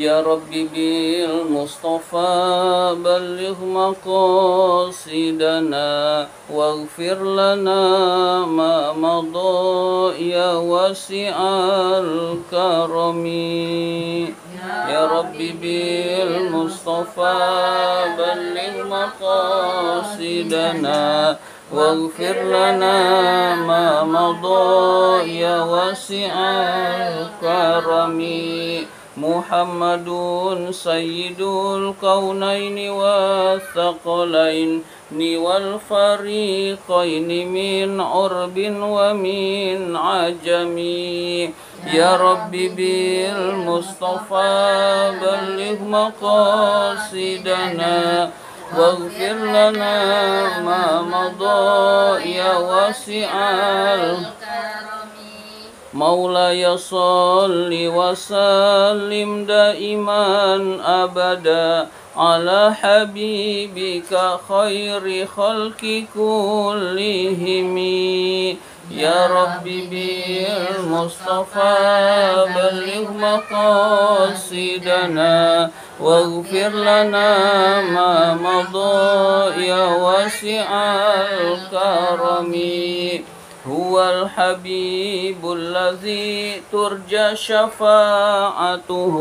يا ربي بالمصطفى بلغ مقاصدنا واغفر لنا ما مضى يا واسع الكرم. يا ربي بالمصطفى بلغ مقاصدنا واغفر لنا ما مضى يا واسع الكرم. محمد سيد الكونين والثقلين والفريقين من عرب ومن عجم يا ربي بالمصطفى بلغ مقاصدنا واغفر لنا ما مضى يا واسع مولاي صل وسلم دائما أبدا على حبيبك خير خلق كلهم يا ربي بالمصطفى بلغ مقاصدنا واغفر لنا ما مضى يا واسع الكرم هو الحبيب الذي ترجى شفاعته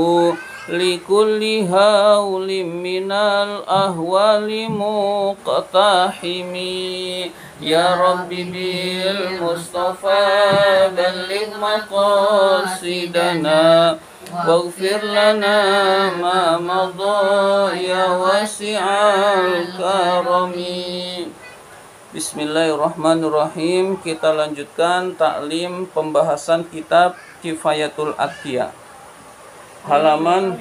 لكل هول من الأهوال مقتحم يا ربي بالمصطفى بلغ مقاصدنا واغفر لنا ما مضى يا واسع الكرم. Bismillahirrahmanirrahim. Kita lanjutkan taklim pembahasan kitab Kifayatul Atqiya. Halaman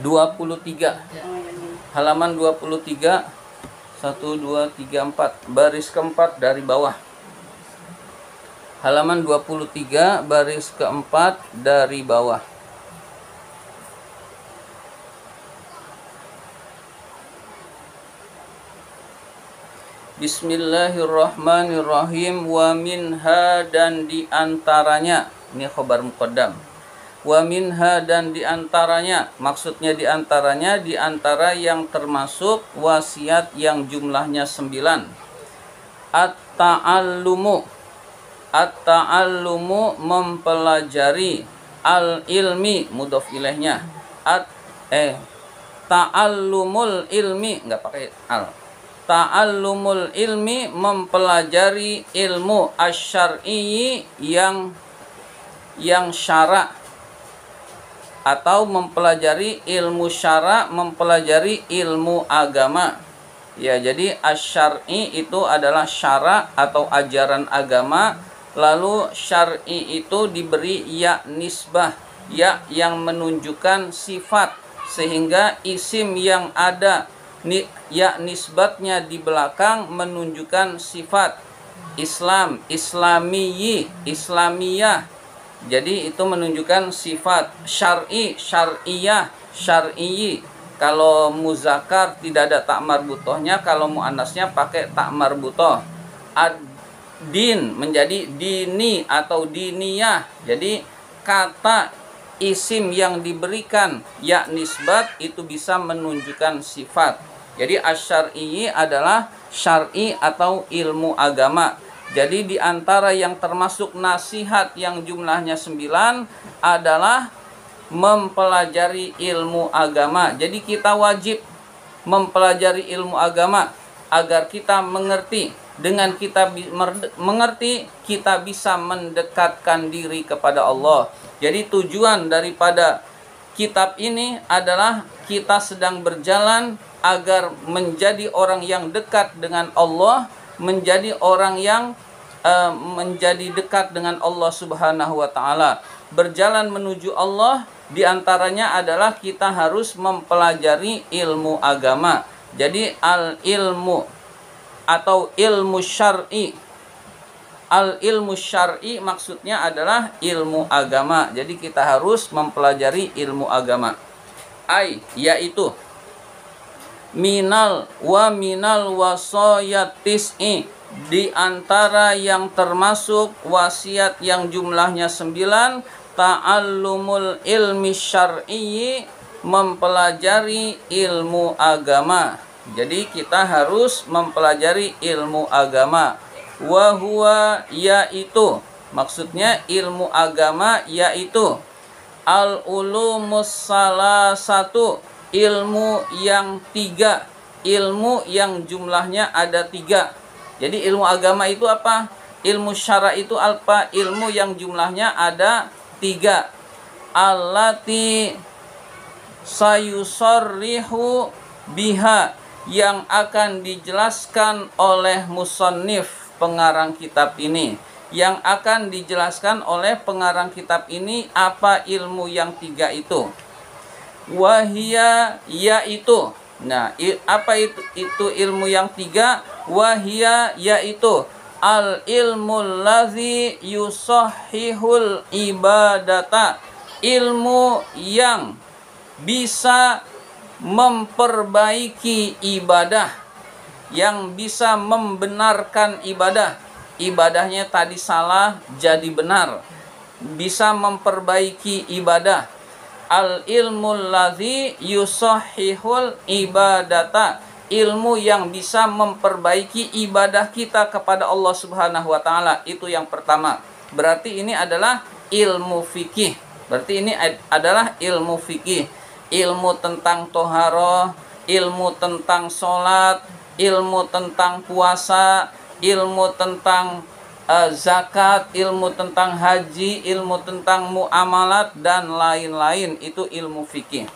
23 Halaman 23 1, 2, 3, 4 Baris keempat dari bawah. Halaman 23 baris keempat dari bawah Bismillahirrahmanirrahim. Wa minha dan di antaranya ini khobar muqaddam. Wa minha dan di antaranya maksudnya di antaranya di antara yang termasuk wasiat yang jumlahnya sembilan. At-ta'allumu. At-ta'allumu mempelajari al-ilmi. Mudhof ilaihnya. At eh ta'allumul ilmi. Nggak pakai al ta'allumul ilmi mempelajari ilmu asyar'i yang yang syara atau mempelajari ilmu syara mempelajari ilmu agama. Ya jadi asyar'i itu adalah syara atau ajaran agama lalu syar'i itu diberi ya nisbah ya yang menunjukkan sifat sehingga isim yang ada ya nisbatnya di belakang menunjukkan sifat Islam, Islamiyi, Islamiyah. Jadi itu menunjukkan sifat syar'i, syar'iyah, syar'iyi. Kalau muzakar tidak ada tak marbutohnya, kalau muannasnya pakai tak marbutoh. Ad-din menjadi dini atau diniyah. Jadi kata isim yang diberikan ya nisbat itu bisa menunjukkan sifat jadi asyari adalah syar'i atau ilmu agama. Jadi di antara yang termasuk nasihat yang jumlahnya sembilan adalah mempelajari ilmu agama. Jadi kita wajib mempelajari ilmu agama agar kita mengerti. Dengan kita mengerti, kita bisa mendekatkan diri kepada Allah. Jadi tujuan daripada kitab ini adalah kita sedang berjalan agar menjadi orang yang dekat dengan Allah, menjadi orang yang uh, menjadi dekat dengan Allah Subhanahu wa taala. Berjalan menuju Allah di antaranya adalah kita harus mempelajari ilmu agama. Jadi al ilmu atau ilmu syar'i al ilmu syar'i maksudnya adalah ilmu agama. Jadi kita harus mempelajari ilmu agama. Ai yaitu minal wa minal wasayat tis'i di antara yang termasuk wasiat yang jumlahnya sembilan ta'allumul ilmi syar'i mempelajari ilmu agama. Jadi kita harus mempelajari ilmu agama. Wahua yaitu. Maksudnya ilmu agama yaitu. Al ulumus salah satu ilmu yang tiga. Ilmu yang jumlahnya ada tiga. Jadi ilmu agama itu apa? Ilmu syara itu apa? Ilmu yang jumlahnya ada tiga. Alati sayusarrihu biha. Yang akan dijelaskan oleh musannif pengarang kitab ini. Yang akan dijelaskan oleh pengarang kitab ini apa ilmu yang tiga itu? Wahia yaitu. Nah apa itu itu ilmu yang tiga? Wahia yaitu. Al ilmu lazi yusahihul ibadata. Ilmu yang bisa memperbaiki ibadah yang bisa membenarkan ibadah ibadahnya tadi salah jadi benar bisa memperbaiki ibadah al ilmu ladzi yusahihul ibadata ilmu yang bisa memperbaiki ibadah kita kepada Allah Subhanahu wa taala. Itu yang pertama. Berarti ini adalah ilmu fikih. Berarti ini adalah ilmu fikih. Ilmu tentang toharoh, ilmu tentang sholat, ilmu tentang puasa, ilmu tentang uh, zakat, ilmu tentang haji, ilmu tentang muamalat dan lain-lain itu ilmu fikih.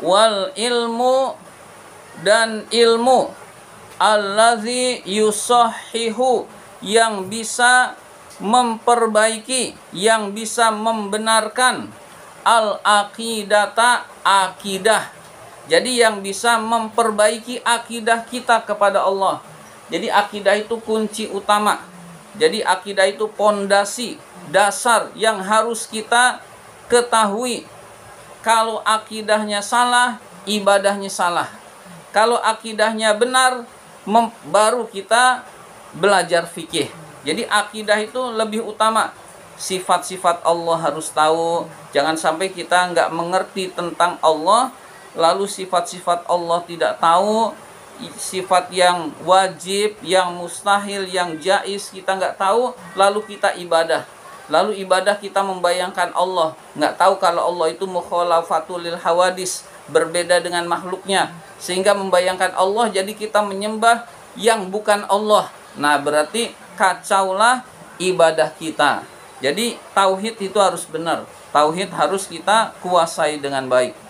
Wal ilmu dan ilmu allazi yusahihu yang bisa memperbaiki yang bisa membenarkan al aqidata akidah jadi yang bisa memperbaiki akidah kita kepada Allah jadi akidah itu kunci utama jadi akidah itu pondasi dasar yang harus kita ketahui kalau akidahnya salah ibadahnya salah kalau akidahnya benar, baru kita belajar fikih. Jadi akidah itu lebih utama. Sifat-sifat Allah harus tahu. Jangan sampai kita nggak mengerti tentang Allah, lalu sifat-sifat Allah tidak tahu, sifat yang wajib, yang mustahil, yang jais kita nggak tahu, lalu kita ibadah. Lalu ibadah kita membayangkan Allah, nggak tahu kalau Allah itu mukhalafatul lil hawadis, berbeda dengan makhluknya sehingga membayangkan Allah jadi kita menyembah yang bukan Allah. Nah, berarti kacaulah ibadah kita. Jadi tauhid itu harus benar. Tauhid harus kita kuasai dengan baik.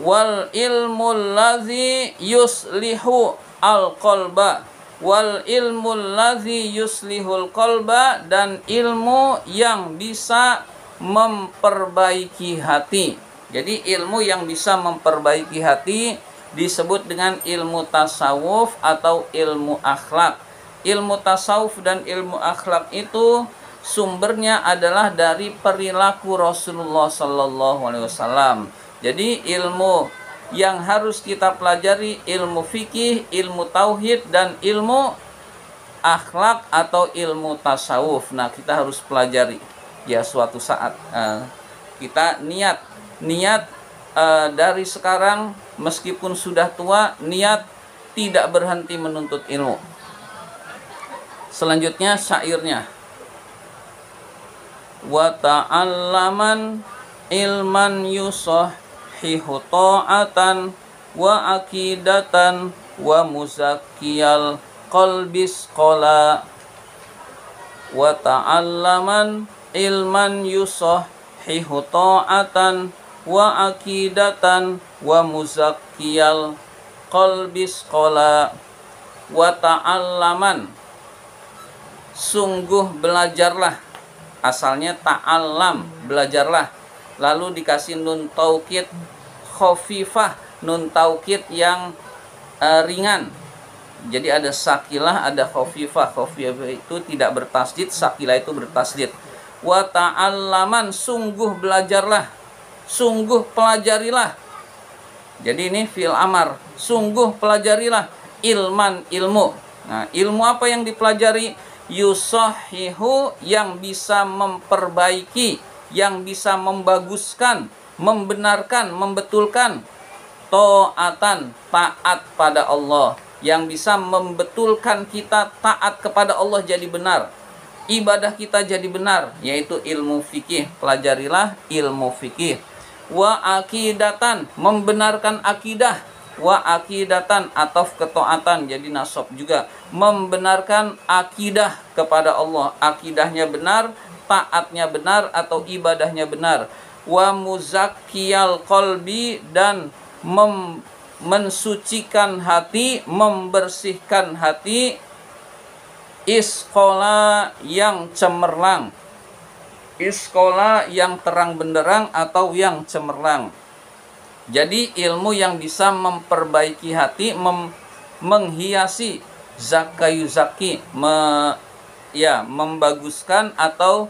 Wal ilmu lazi yuslihu al qalba wal ilmu lazi yuslihul qalba dan ilmu yang bisa memperbaiki hati jadi ilmu yang bisa memperbaiki hati disebut dengan ilmu tasawuf atau ilmu akhlak. Ilmu tasawuf dan ilmu akhlak itu sumbernya adalah dari perilaku Rasulullah Sallallahu Alaihi Wasallam. Jadi ilmu yang harus kita pelajari ilmu fikih, ilmu tauhid dan ilmu akhlak atau ilmu tasawuf. Nah kita harus pelajari. Ya suatu saat uh, kita niat. Niat uh, dari sekarang meskipun sudah tua niat tidak berhenti menuntut ilmu. Selanjutnya syairnya. Wa ta'allaman ilman yusahhihu ta'atan wa akidatan wa muzakkiyal qalbis qala wa ta'allaman ilman yusahhihu ta'atan wa akidatan wa muzakkiyal qalbis qala wa ta'allaman. Sungguh belajarlah. Asalnya ta'allam belajarlah lalu dikasih nun taukid khafifah nun taukid yang uh, ringan jadi ada sakilah ada khafifah khafifah itu tidak bertasdid sakilah itu bertasdid wa ta'allaman sungguh belajarlah sungguh pelajarilah. Jadi ini fil amar, sungguh pelajarilah ilman ilmu. Nah, ilmu apa yang dipelajari? yusahihu yang bisa memperbaiki, yang bisa membaguskan, membenarkan, membetulkan taatan, taat pada Allah yang bisa membetulkan kita taat kepada Allah jadi benar. Ibadah kita jadi benar, yaitu ilmu fikih. Pelajarilah ilmu fikih. Wa akidatan, membenarkan akidah. Wa akidatan atau ketaatan jadi nasab juga. Membenarkan akidah kepada Allah. Akidahnya benar, taatnya benar atau ibadahnya benar. Wa muzakkiyal qalbi dan mem mensucikan hati, membersihkan hati, iskola yang cemerlang, iskola yang terang benderang atau yang cemerlang. Jadi ilmu yang bisa memperbaiki hati, mem, menghiasi zakayu zaki, me, ya membaguskan atau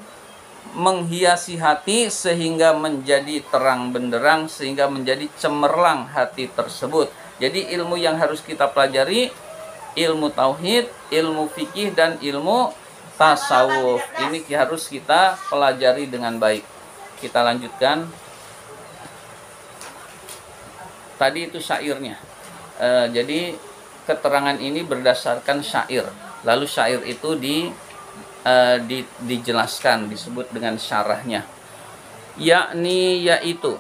menghiasi hati sehingga menjadi terang benderang sehingga menjadi cemerlang hati tersebut. Jadi ilmu yang harus kita pelajari ilmu tauhid, ilmu fikih dan ilmu tasawuf. Ini harus kita pelajari dengan baik. Kita lanjutkan. Tadi itu syairnya. E, jadi keterangan ini berdasarkan syair. Lalu syair itu di uh, di, dijelaskan disebut dengan syarahnya. Yakni yaitu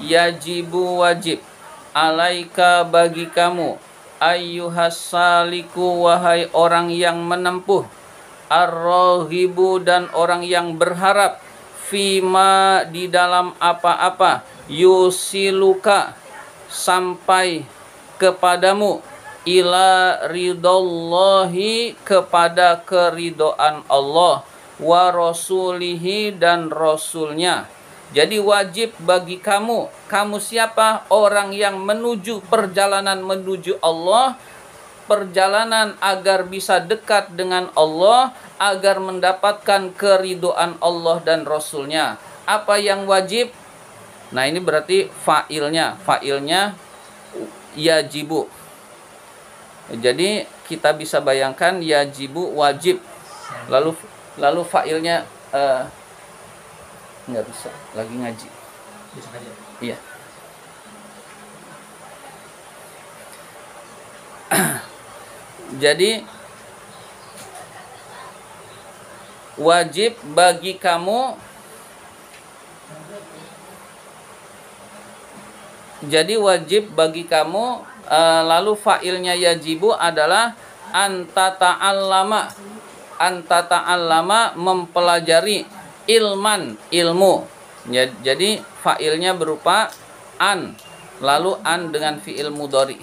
yajibu wajib alaika bagi kamu ayyuhas saliku wahai orang yang menempuh arrohibu dan orang yang berharap fima di dalam apa-apa yusiluka sampai kepadamu ila ridallahi kepada keridoan Allah wa rasulihi dan rasulnya. Jadi wajib bagi kamu kamu siapa? Orang yang menuju perjalanan menuju Allah perjalanan agar bisa dekat dengan Allah agar mendapatkan keridoan Allah dan Rasulnya. Apa yang wajib? Nah ini berarti fa'ilnya. Fa'ilnya yajibu jadi kita bisa bayangkan yajibu wajib. Lalu lalu failnya uh, nggak bisa lagi ngaji. Bisa aja. Iya. Jadi wajib bagi kamu Jadi wajib bagi kamu Eh, lalu fa'ilnya yajibu adalah anta ta'allama. Anta ta'allama mempelajari ilman ilmu. Ya, jadi fa'ilnya berupa an lalu an dengan fi'il mudori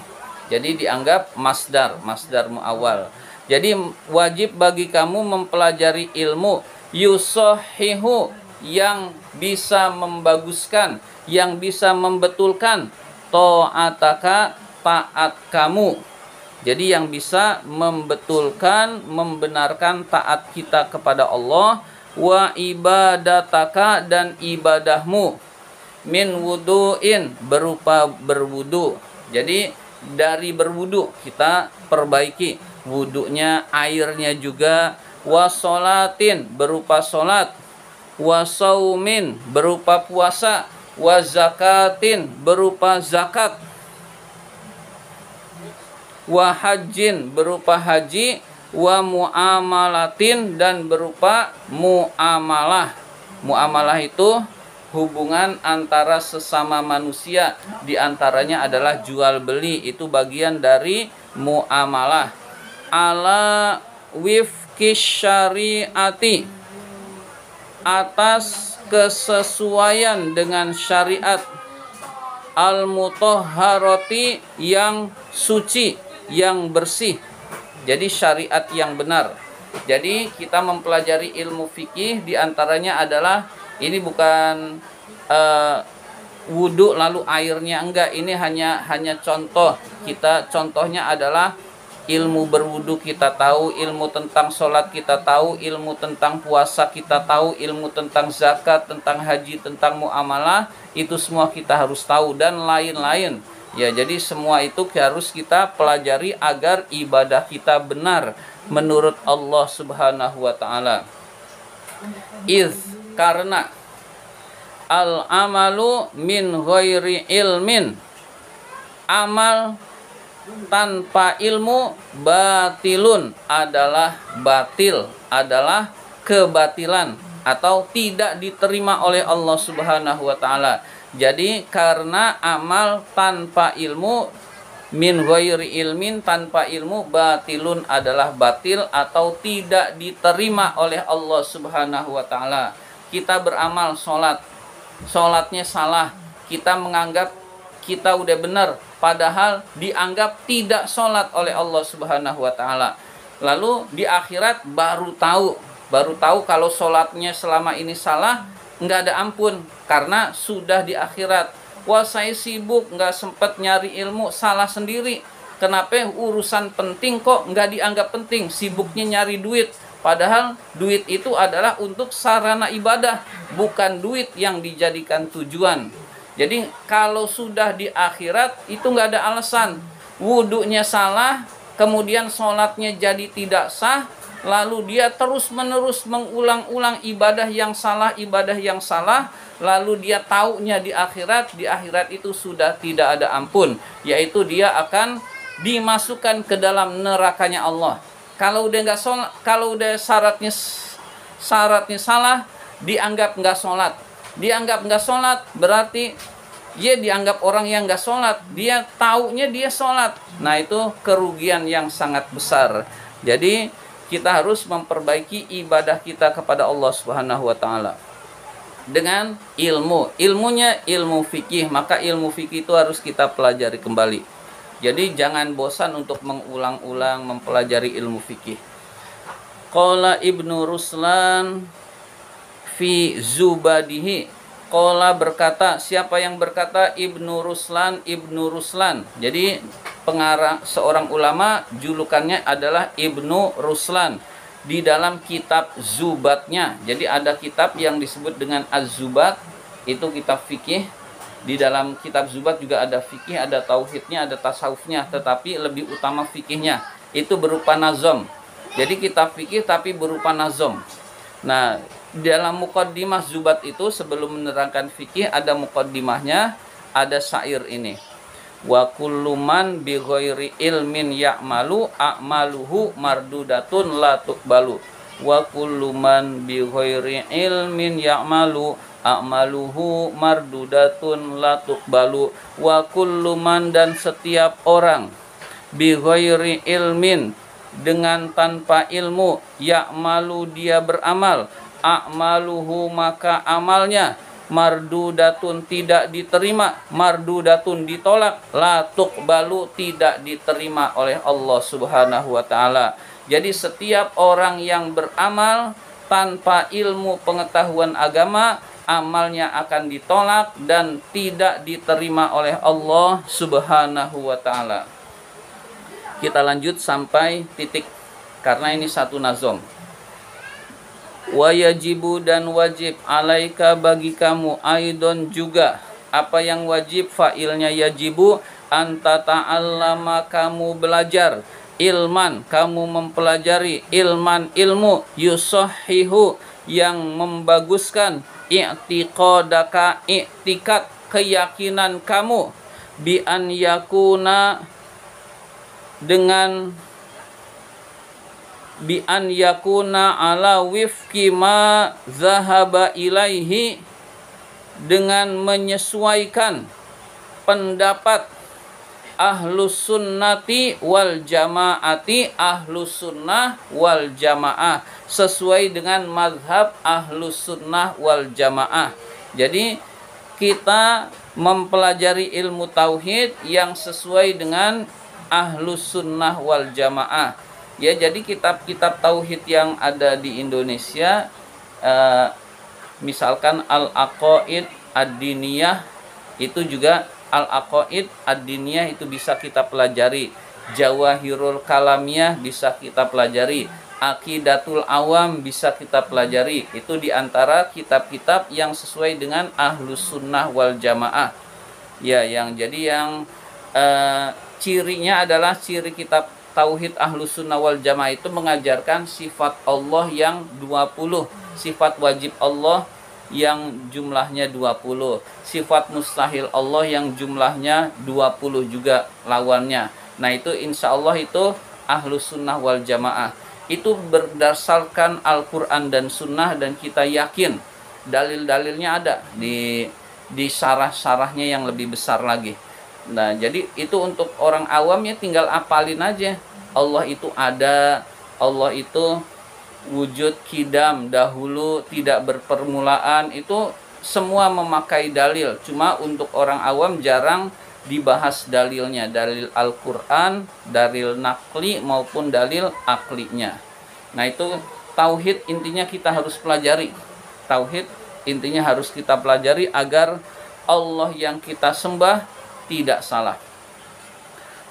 jadi dianggap masdar masdar muawal jadi wajib bagi kamu mempelajari ilmu yusohihu yang bisa membaguskan yang bisa membetulkan. To'ataka taat kamu. Jadi yang bisa membetulkan, membenarkan taat kita kepada Allah wa ibadataka dan ibadahmu min wuduin berupa berwudu. Jadi dari berwudu kita perbaiki wudunya, airnya juga wasolatin berupa solat wasaumin berupa puasa wazakatin berupa zakat wa hajin berupa haji wa muamalatin dan berupa muamalah. Muamalah itu hubungan antara sesama manusia. Di antaranya adalah jual beli. Itu bagian dari muamalah. Ala wifki syariati atas kesesuaian dengan syariat. Al mutahharati yang suci yang bersih. Jadi syariat yang benar. Jadi kita mempelajari ilmu fikih di antaranya adalah ini bukan uh, wudhu lalu airnya enggak. Ini hanya hanya contoh. Kita contohnya adalah ilmu berwudu kita tahu, ilmu tentang sholat kita tahu, ilmu tentang puasa kita tahu, ilmu tentang zakat, tentang haji, tentang muamalah, itu semua kita harus tahu dan lain-lain Ya, jadi semua itu harus kita pelajari agar ibadah kita benar menurut Allah Subhanahu wa taala. Iz karena al amalu min ghairi ilmin. Amal tanpa ilmu batilun adalah batil, adalah kebatilan atau tidak diterima oleh Allah Subhanahu wa taala. Jadi karena amal tanpa ilmu min ghairi ilmin tanpa ilmu batilun adalah batil atau tidak diterima oleh Allah Subhanahu wa taala. Kita beramal salat, salatnya salah, kita menganggap kita udah benar padahal dianggap tidak sholat oleh Allah Subhanahu wa taala. Lalu di akhirat baru tahu, baru tahu kalau sholatnya selama ini salah, nggak ada ampun karena sudah di akhirat. Wah saya sibuk nggak sempet nyari ilmu salah sendiri. Kenapa urusan penting kok nggak dianggap penting? Sibuknya nyari duit. Padahal duit itu adalah untuk sarana ibadah, bukan duit yang dijadikan tujuan. Jadi kalau sudah di akhirat itu nggak ada alasan. Wudhunya salah, kemudian sholatnya jadi tidak sah, lalu dia terus menerus mengulang-ulang ibadah yang salah, ibadah yang salah, lalu dia taunya di akhirat, di akhirat itu sudah tidak ada ampun, yaitu dia akan dimasukkan ke dalam nerakanya Allah. Kalau udah nggak sholat, kalau udah syaratnya syaratnya salah, dianggap nggak sholat. Dianggap nggak sholat berarti dia dianggap orang yang nggak sholat. Dia taunya dia sholat. Nah itu kerugian yang sangat besar. Jadi kita harus memperbaiki ibadah kita kepada Allah Subhanahu wa taala dengan ilmu. Ilmunya ilmu fikih, maka ilmu fikih itu harus kita pelajari kembali. Jadi jangan bosan untuk mengulang-ulang mempelajari ilmu fikih. Qala Ibnu Ruslan fi Zubadihi Kola berkata, siapa yang berkata Ibnu Ruslan, Ibnu Ruslan. Jadi pengarang seorang ulama julukannya adalah Ibnu Ruslan di dalam kitab Zubatnya. Jadi ada kitab yang disebut dengan Az-Zubat, itu kitab fikih. Di dalam kitab Zubat juga ada fikih, ada tauhidnya, ada tasawufnya, tetapi lebih utama fikihnya. Itu berupa nazom. Jadi kitab fikih tapi berupa nazom. Nah, dalam mukaddimah Zubat itu sebelum menerangkan fikih ada mukaddimahnya, ada syair ini. Wa kullu man bi ghairi ilmin ya'malu a'maluhu mardudatun la tuqbalu. Wa kullu man bi ghairi ilmin ya'malu a'maluhu mardudatun la tuqbalu. Wa kullu man dan setiap orang bi ghairi ilmin dengan tanpa ilmu ya'malu dia beramal a'maluhu maka amalnya mardudatun tidak diterima mardudatun ditolak. La tuqbalu tidak diterima oleh Allah Subhanahu wa taala. Jadi setiap orang yang beramal tanpa ilmu pengetahuan agama amalnya akan ditolak dan tidak diterima oleh Allah Subhanahu wa taala. Kita lanjut sampai titik karena ini satu nazom wajibu dan wajib alaika bagi kamu aidon juga. Apa yang wajib fa'ilnya yajibu anta ta'allama kamu belajar ilman kamu mempelajari ilman ilmu yusahihu yang membaguskan i'tiqadaka i'tiqad keyakinan kamu. Bi an yakuna dengan bi an yakuna ala wifki ma zahaba ilaihi dengan menyesuaikan pendapat ahlus sunnati wal jamaati ahlus sunnah wal jamaah sesuai dengan madhab ahlus sunnah wal jamaah. Jadi kita mempelajari ilmu tauhid yang sesuai dengan ahlus sunnah wal jamaah Ya, jadi kitab-kitab tauhid yang ada di Indonesia uh, misalkan Al-Aqaid Ad-Diniyah itu juga Al-Aqaid Ad-Diniyah itu bisa kita pelajari. Jawahirul Kalamiyah bisa kita pelajari. Akidatul Awam bisa kita pelajari. Itu di antara kitab-kitab yang sesuai dengan Ahlus Sunnah wal Jamaah. Ya, yang jadi yang uh, cirinya adalah ciri kitab tauhid ahlus sunnah wal jamaah itu mengajarkan sifat Allah yang 20 sifat wajib Allah yang jumlahnya 20 sifat mustahil Allah yang jumlahnya 20 juga lawannya. Nah itu insya Allah itu ahlus sunnah wal jamaah. Itu berdasarkan Al-Quran dan sunnah dan kita yakin dalil-dalilnya ada di di sarah-sarahnya yang lebih besar lagi. Nah jadi itu untuk orang awam ya tinggal apalin aja Allah itu ada. Allah itu wujud kidam dahulu tidak berpermulaan. Itu semua memakai dalil. Cuma untuk orang awam jarang dibahas dalilnya. Dalil Al-Quran dalil nakli maupun dalil aklinya. Nah itu tauhid intinya kita harus pelajari. Tauhid intinya harus kita pelajari agar Allah yang kita sembah tidak salah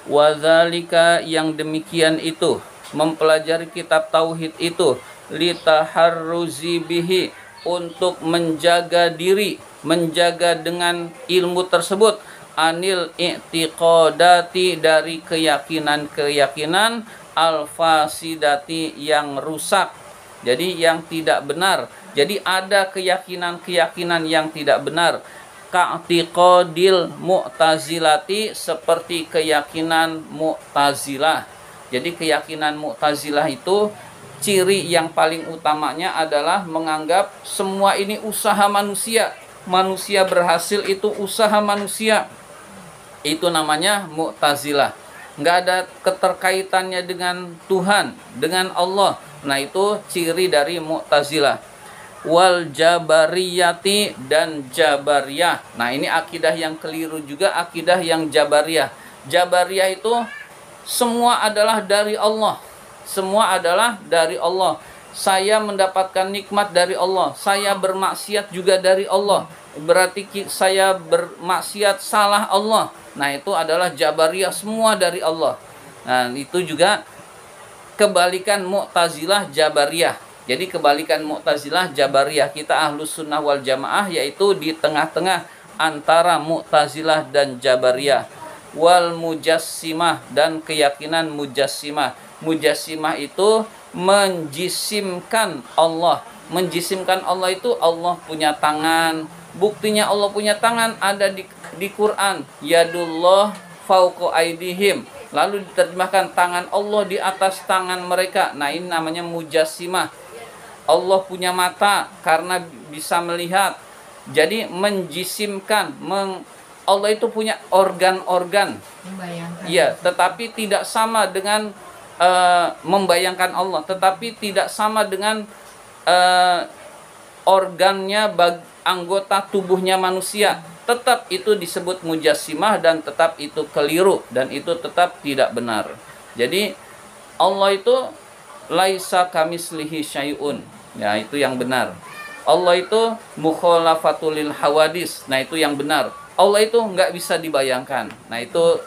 wadzalika yang demikian itu mempelajari kitab tauhid itu litaharruzi bihi untuk menjaga diri, menjaga dengan ilmu tersebut anil i'tiqadati dari keyakinan-keyakinan al-fasidati yang rusak. Jadi yang tidak benar. Jadi ada keyakinan-keyakinan yang tidak benar. Ka'tiqadil mu'tazilati seperti keyakinan mu'tazilah jadi keyakinan Mu'tazilah itu ciri yang paling utamanya adalah menganggap semua ini usaha manusia. Manusia berhasil itu usaha manusia. Itu namanya Mu'tazilah. Nggak ada keterkaitannya dengan Tuhan, dengan Allah. Nah itu ciri dari Mu'tazilah. Wal Jabariyati dan Jabariyah. Nah ini akidah yang keliru juga akidah yang Jabariyah. Jabariyah itu semua adalah dari Allah. Semua adalah dari Allah. Saya mendapatkan nikmat dari Allah. Saya bermaksiat juga dari Allah. Berarti saya bermaksiat salah Allah. Nah, itu adalah Jabariyah semua dari Allah. Nah, itu juga kebalikan Mu'tazilah Jabariyah. Jadi kebalikan Mu'tazilah Jabariyah kita ahlus sunnah wal jamaah yaitu di tengah-tengah antara Mu'tazilah dan Jabariyah wal mujassimah dan keyakinan mujassimah. Mujassimah itu menjisimkan Allah. Menjisimkan Allah itu Allah punya tangan. Buktinya Allah punya tangan ada di di Quran. Yadullah fauqa aidihim. Lalu diterjemahkan tangan Allah di atas tangan mereka. Nah, ini namanya mujassimah. Allah punya mata karena bisa melihat. Jadi menjisimkan, meng, Allah itu punya organ-organ. Iya, tetapi tidak sama dengan uh, membayangkan Allah, tetapi tidak sama dengan uh, organnya bag, anggota tubuhnya manusia. Tetap itu disebut mujassimah dan tetap itu keliru dan itu tetap tidak benar. Jadi Allah itu laisa kamislihi syai'un. Ya, itu yang benar. Allah itu mukhalafatul hawadis. Nah, itu yang benar. Allah itu nggak bisa dibayangkan. Nah itu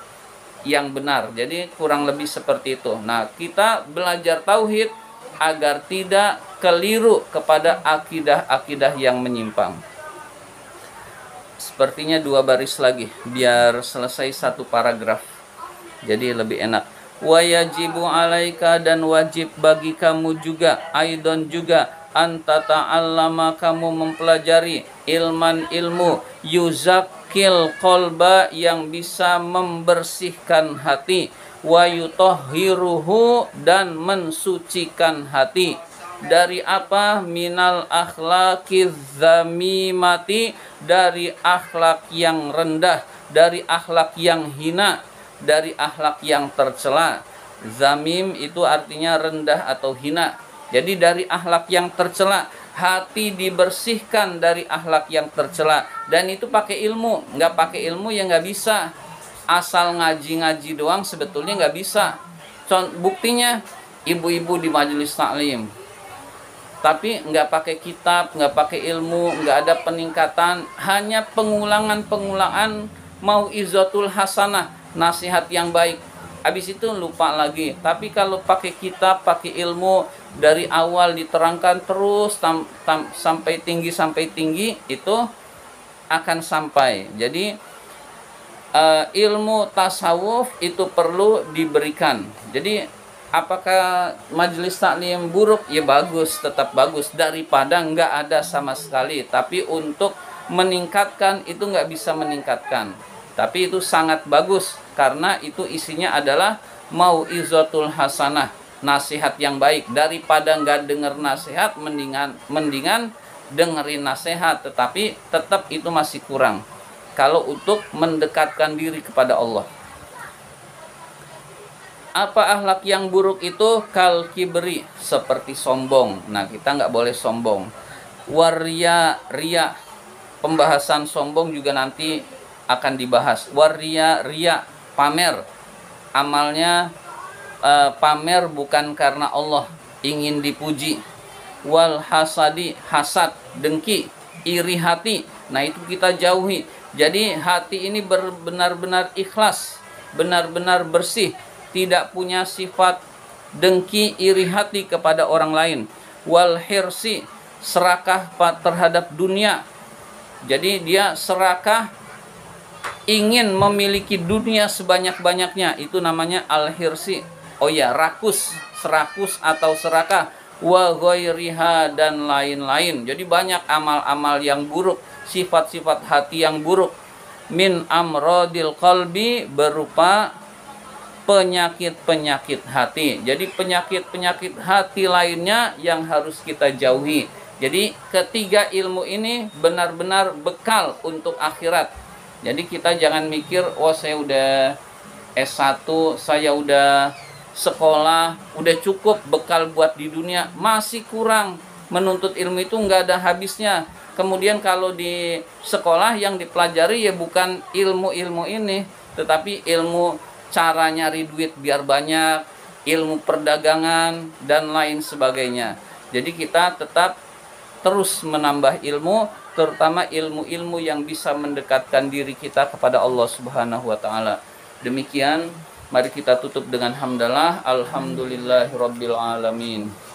yang benar. Jadi kurang lebih seperti itu. Nah kita belajar tauhid agar tidak keliru kepada akidah-akidah yang menyimpang. Sepertinya dua baris lagi biar selesai satu paragraf. Jadi lebih enak. Wajibu alaika dan wajib bagi kamu juga, aidon juga anta ta'allama kamu mempelajari ilman ilmu yuzak yuzakil kolba yang bisa membersihkan hati wa dan mensucikan hati. Dari apa? Minal akhlaki zamimati dari akhlak yang rendah dari akhlak yang hina dari akhlak yang tercela. Zamim itu artinya rendah atau hina. Jadi dari akhlak yang tercela hati dibersihkan dari akhlak yang tercela. Dan itu pakai ilmu. Nggak pakai ilmu ya nggak bisa. Asal ngaji-ngaji doang sebetulnya nggak bisa. Buktinya ibu-ibu di majelis taklim. Tapi nggak pakai kitab nggak pakai ilmu nggak ada peningkatan. Hanya pengulangan-pengulangan mau izatul hasanah nasihat yang baik habis itu lupa lagi tapi kalau pakai kitab pakai ilmu dari awal diterangkan terus tam, tam, sampai tinggi sampai tinggi itu akan sampai. Jadi uh, ilmu tasawuf itu perlu diberikan. Jadi apakah majelis taklim buruk? Ya bagus, tetap bagus daripada nggak ada sama sekali. Tapi untuk meningkatkan itu nggak bisa meningkatkan. Tapi itu sangat bagus karena itu isinya adalah mau izatul hasanah nasihat yang baik daripada nggak dengar nasihat mendingan mendingan dengerin nasihat tetapi tetap itu masih kurang kalau untuk mendekatkan diri kepada Allah. Apa akhlak yang buruk itu kal kibri seperti sombong. Nah kita nggak boleh sombong. Waria ria pembahasan sombong juga nanti akan dibahas. Waria ria pamer amalnya uh, pamer bukan karena Allah ingin dipuji. Wal hasadi hasad dengki iri hati. Nah itu kita jauhi jadi hati ini benar-benar ikhlas, benar-benar bersih, tidak punya sifat dengki iri hati kepada orang lain. Wal hirsi, serakah terhadap dunia. Jadi dia serakah ingin memiliki dunia sebanyak-banyaknya. Itu namanya al-hirsi. Oh ya, rakus, serakus atau serakah wa ghairiha dan lain-lain. Jadi banyak amal-amal yang buruk sifat-sifat hati yang buruk min amrodil qalbi berupa penyakit-penyakit hati. Jadi penyakit-penyakit hati lainnya yang harus kita jauhi. Jadi ketiga ilmu ini benar-benar bekal untuk akhirat. Jadi kita jangan mikir, oh saya udah S1, saya udah sekolah, udah cukup bekal buat di dunia. Masih kurang. Menuntut ilmu itu nggak ada habisnya kemudian kalau di sekolah yang dipelajari ya bukan ilmu-ilmu ini tetapi ilmu cara nyari duit biar banyak ilmu perdagangan dan lain sebagainya jadi kita tetap terus menambah ilmu terutama ilmu-ilmu yang bisa mendekatkan diri kita kepada Allah Subhanahu wa taala. Demikian mari kita tutup dengan hamdalah. Alhamdulillahirabbil alamin